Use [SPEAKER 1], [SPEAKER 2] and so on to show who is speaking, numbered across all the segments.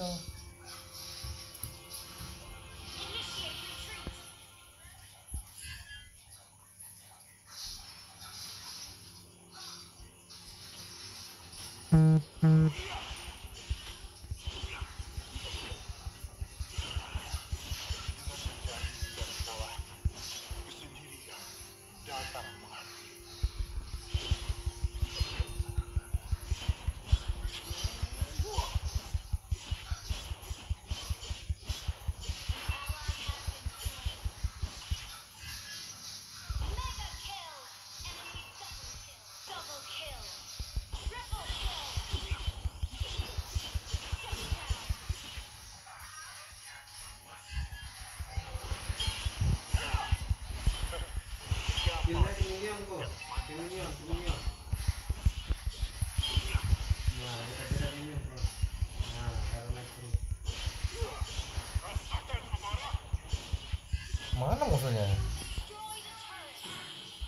[SPEAKER 1] tá. Mm-hmm.
[SPEAKER 2] mana musuhnya?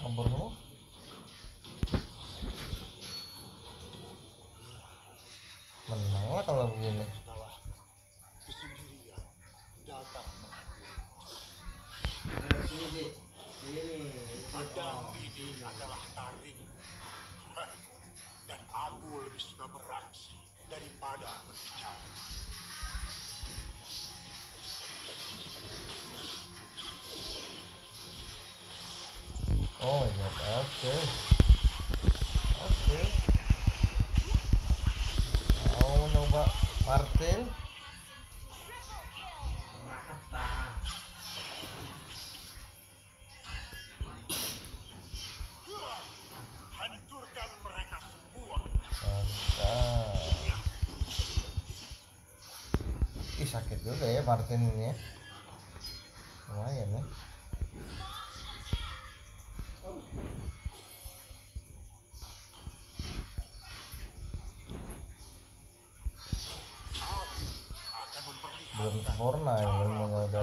[SPEAKER 2] Ambor semua menang lah kalau begini. sakit juga ya Martin ini ya. Lumayan ya. Belum sempurna ya belum
[SPEAKER 3] ada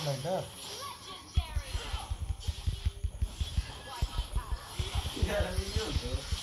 [SPEAKER 3] something like that. Yeah, I mean, you.